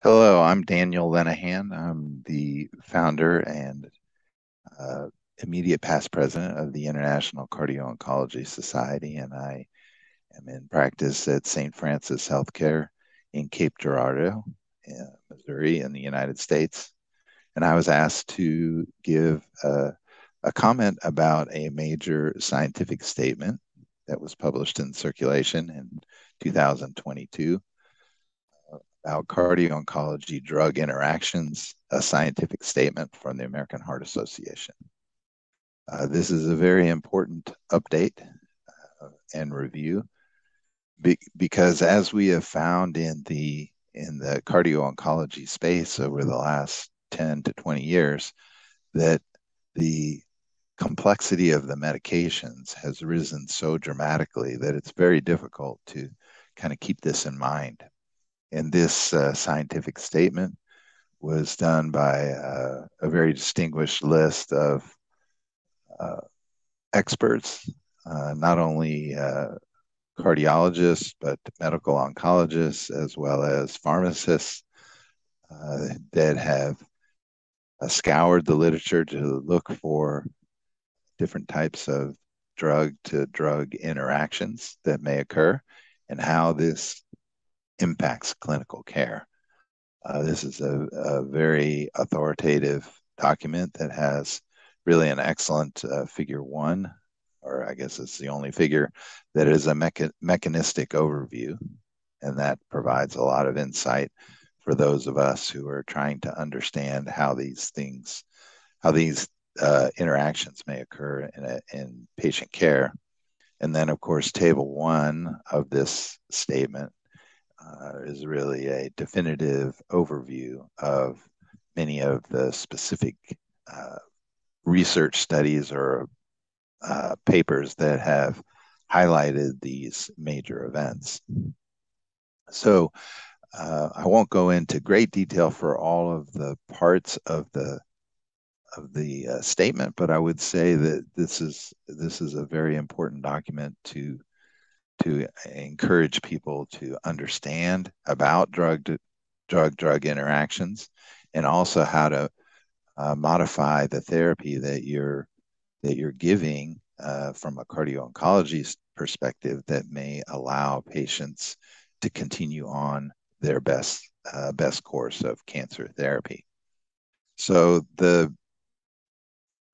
Hello, I'm Daniel Lenihan. I'm the founder and uh, immediate past president of the International Cardio-Oncology Society, and I am in practice at St. Francis Healthcare in Cape Girardeau, in Missouri, in the United States. And I was asked to give a, a comment about a major scientific statement that was published in circulation in 2022 about cardio oncology drug interactions, a scientific statement from the American Heart Association. Uh, this is a very important update uh, and review be- because as we have found in the in the cardio oncology space over the last 10 to 20 years that the complexity of the medications has risen so dramatically that it's very difficult to kind of keep this in mind and this uh, scientific statement was done by uh, a very distinguished list of uh, experts, uh, not only uh, cardiologists, but medical oncologists, as well as pharmacists uh, that have scoured the literature to look for different types of drug to drug interactions that may occur and how this impacts clinical care. Uh, this is a, a, very authoritative document that has really an excellent uh, figure one, or I guess it's the only figure that is a mecha- mechanistic overview, and that provides a lot of insight for those of us who are trying to understand how these things, how these uh, interactions may occur in, a, in patient care. And then, of course, table one of this statement uh, is really a definitive overview of many of the specific uh, research studies or uh, papers that have highlighted these major events. So uh, I won't go into great detail for all of the parts of the of the uh, statement, but I would say that this is this is a very important document to to encourage people to understand about drug drug drug interactions and also how to uh, modify the therapy that you're that you're giving uh, from a cardio oncology perspective that may allow patients to continue on their best uh, best course of cancer therapy. So the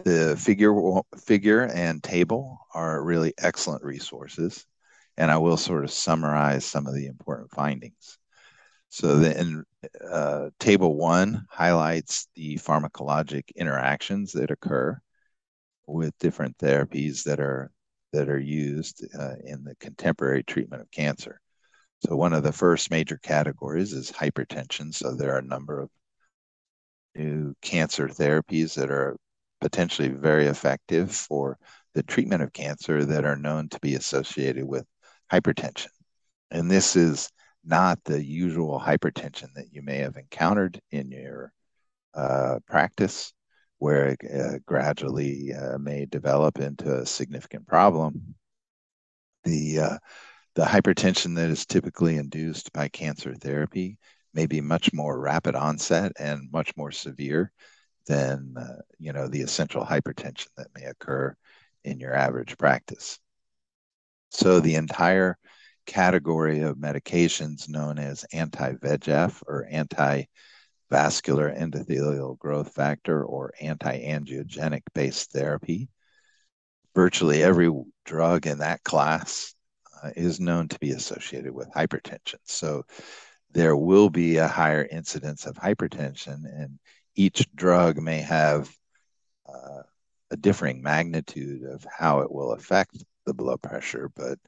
the figure figure and table are really excellent resources and I will sort of summarize some of the important findings. So then uh, table one highlights the pharmacologic interactions that occur with different therapies that are that are used uh, in the contemporary treatment of cancer. So one of the first major categories is hypertension. So there are a number of new cancer therapies that are potentially very effective for the treatment of cancer that are known to be associated with hypertension. And this is not the usual hypertension that you may have encountered in your uh, practice, where it uh, gradually uh, may develop into a significant problem. The, uh, the hypertension that is typically induced by cancer therapy may be much more rapid onset and much more severe than uh, you know the essential hypertension that may occur in your average practice. So the entire category of medications known as anti-VEGF or anti-vascular endothelial growth factor or anti-angiogenic based therapy. Virtually every drug in that class uh, is known to be associated with hypertension. So there will be a higher incidence of hypertension, and each drug may have uh, a differing magnitude of how it will affect the blood pressure, but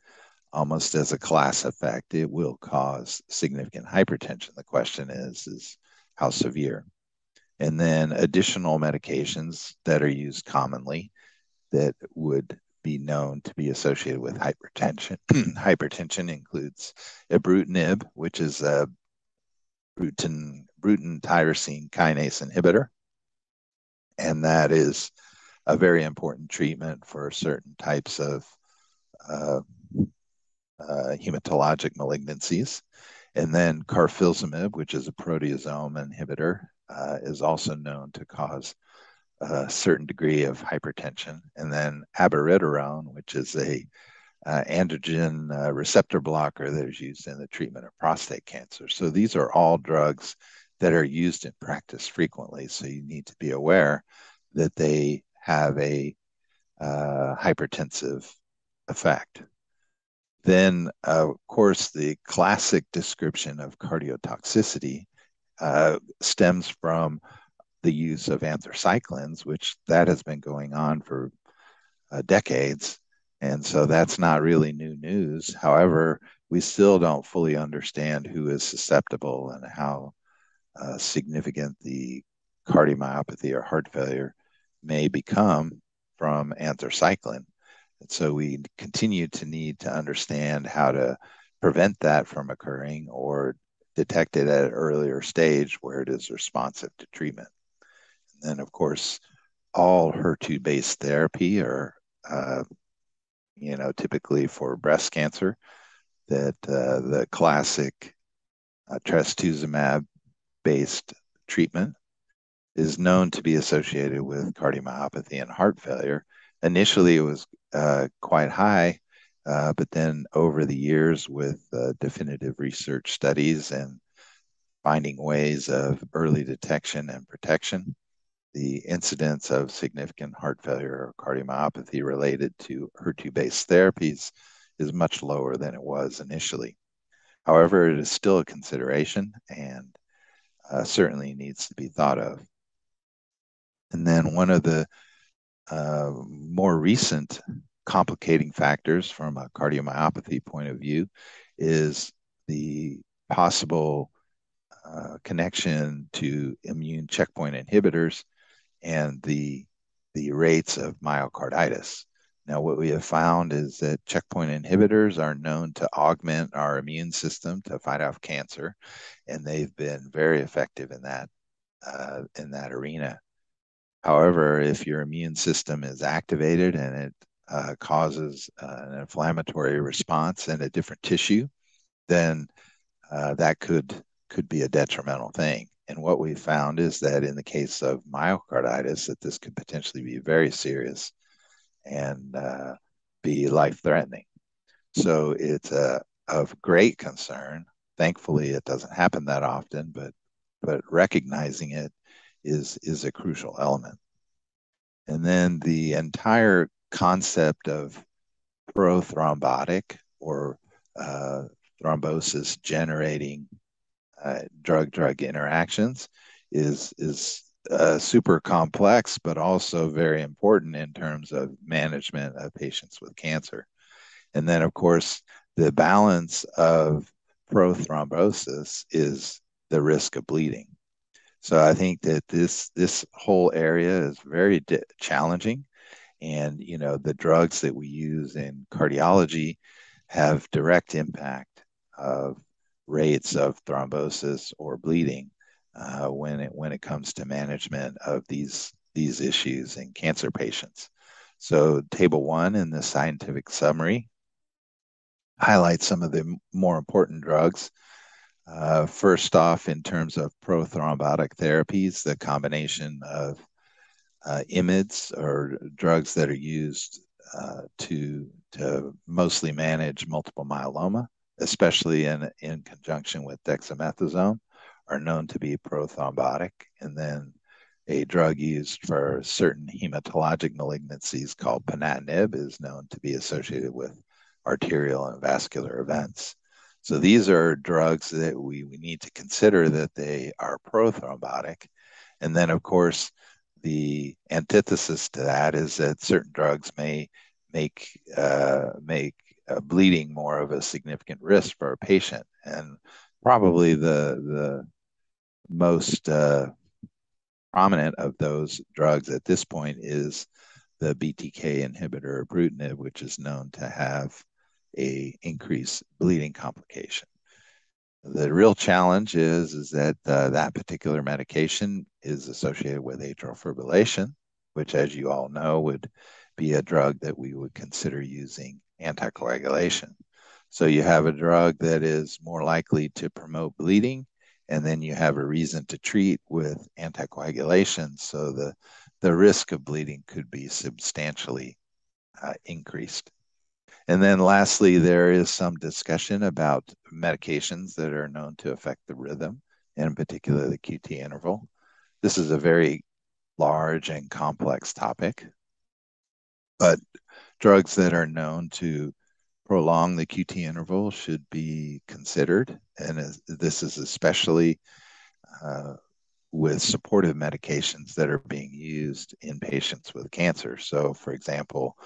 almost as a class effect, it will cause significant hypertension. The question is, is how severe? And then additional medications that are used commonly that would be known to be associated with hypertension. hypertension includes ibrutinib, which is a Bruton, Bruton tyrosine kinase inhibitor. And that is a very important treatment for certain types of hematologic malignancies. And then carfilzomib, which is a proteasome inhibitor, uh, is also known to cause a certain degree of hypertension. And then abiraterone, which is a uh, androgen uh, receptor blocker that is used in the treatment of prostate cancer. So these are all drugs that are used in practice frequently. So you need to be aware that they have a uh, hypertensive effect. Then, of course, the classic description of cardiotoxicity uh, stems from the use of anthracyclines, which that has been going on for uh, decades. And so that's not really new news. However, we still don't fully understand who is susceptible and how uh, significant the cardiomyopathy or heart failure may become from anthracycline. And so we continue to need to understand how to prevent that from occurring or detect it at an earlier stage where it is responsive to treatment. And then, of course, all HER2 based therapy are, uh, you know, typically for breast cancer, that uh, the classic uh, trastuzumab based treatment is known to be associated with cardiomyopathy and heart failure. Initially, it was uh, quite high, uh, but then over the years, with uh, definitive research studies and finding ways of early detection and protection, the incidence of significant heart failure or cardiomyopathy related to HER2 based therapies is much lower than it was initially. However, it is still a consideration and uh, certainly needs to be thought of. And then one of the uh, more recent complicating factors from a cardiomyopathy point of view is the possible uh, connection to immune checkpoint inhibitors and the the rates of myocarditis. Now, what we have found is that checkpoint inhibitors are known to augment our immune system to fight off cancer, and they've been very effective in that uh, in that arena. However, if your immune system is activated and it uh, causes uh, an inflammatory response in a different tissue, then uh, that could could be a detrimental thing. And what we found is that in the case of myocarditis, that this could potentially be very serious and uh, be life threatening. So it's a, of great concern. Thankfully, it doesn't happen that often, but but recognizing it is is a crucial element. And then the entire concept of prothrombotic or uh, thrombosis generating uh, drug drug interactions is is uh, super complex, but also very important in terms of management of patients with cancer. And then, of course, the balance of prothrombosis is the risk of bleeding. So I think that this this whole area is very challenging, and you know the drugs that we use in cardiology have direct impact of rates of thrombosis or bleeding uh, when it when it comes to management of these these issues in cancer patients. So table one in the scientific summary highlights some of the more important drugs. Uh, first off, in terms of prothrombotic therapies, the combination of uh, IMIDs or drugs that are used uh, to to mostly manage multiple myeloma, especially in in conjunction with dexamethasone, are known to be prothrombotic. And then a drug used for certain hematologic malignancies called ponatinib is known to be associated with arterial and vascular events. So these are drugs that we, we need to consider that they are prothrombotic. And then, of course, the antithesis to that is that certain drugs may make uh, make uh, bleeding more of a significant risk for a patient. And probably the the most uh, prominent of those drugs at this point is the BTK inhibitor ibrutinib, which is known to have a increased bleeding complication. The real challenge is, is that uh, that particular medication is associated with atrial fibrillation, which, as you all know, would be a drug that we would consider using anticoagulation. So you have a drug that is more likely to promote bleeding, and then you have a reason to treat with anticoagulation. So the, the risk of bleeding could be substantially uh, increased. And then lastly, there is some discussion about medications that are known to affect the rhythm, and in particular the QT interval. This is a very large and complex topic, but drugs that are known to prolong the QT interval should be considered. And this is especially uh, with supportive medications that are being used in patients with cancer. So, for example,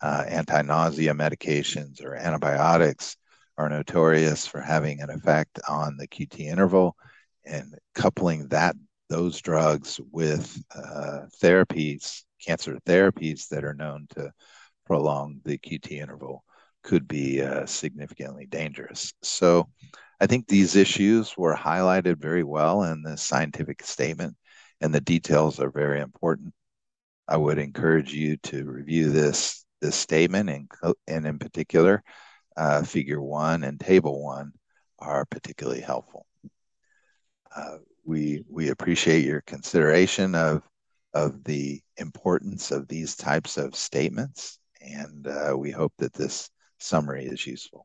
uh, anti nausea medications or antibiotics are notorious for having an effect on the QT interval. And coupling that those drugs with uh, therapies, cancer therapies that are known to prolong the QT interval could be uh, significantly dangerous. So I think these issues were highlighted very well in the scientific statement, and the details are very important. I would encourage you to review this this statement, and, and in particular, uh, Figure One and Table One are particularly helpful. Uh, we we appreciate your consideration of of the importance of these types of statements, and uh, we hope that this summary is useful.